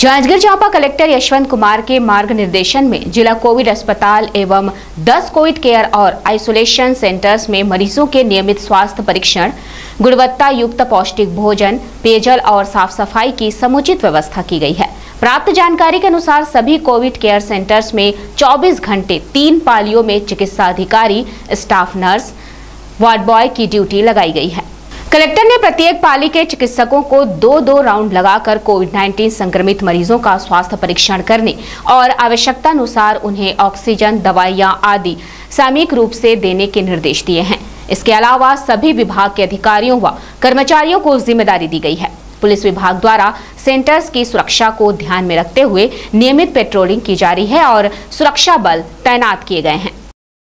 Janjgir Champa collector Yashwant Kumar के मार्ग निर्देशन में जिला कोविड अस्पताल एवं 10 कोविड केयर और आइसोलेशन सेंटर्स में मरीजों के नियमित स्वास्थ्य परीक्षण गुणवत्ता युक्त पौष्टिक भोजन, पेयजल और साफ़ सफ़ाई की समुचित व्यवस्था की गई है। प्राप्त जानकारी के अनुसार सभी कोविड केयर सेंटर्स में 24 घंटे तीन पालियों में चिकित्सा अधिकारी स्टाफ नर्स, वार्ड बॉय की ड्यूटी लगाई गई है। कलेक्टर ने प्रत्येक पाली के चिकित्सकों को दो दो राउंड लगाकर कोविड 19 संक्रमित मरीजों का स्वास्थ्य परीक्षण करने और आवश्यकता अनुसार उन्हें ऑक्सीजन, दवाइयाँ आदि सामयिक रूप से देने के निर्देश दिए हैं। इसके अलावा सभी विभाग के अधिकारियों व कर्मचारियों को ज़िम्मेदारी दी गई है। पुलिस विभाग द्वारा सेंटर्स की सुरक्षा को ध्यान में रखते हुए नियमित पेट्रोलिंग की जा रही है और सुरक्षा बल तैनात किए गए हैं।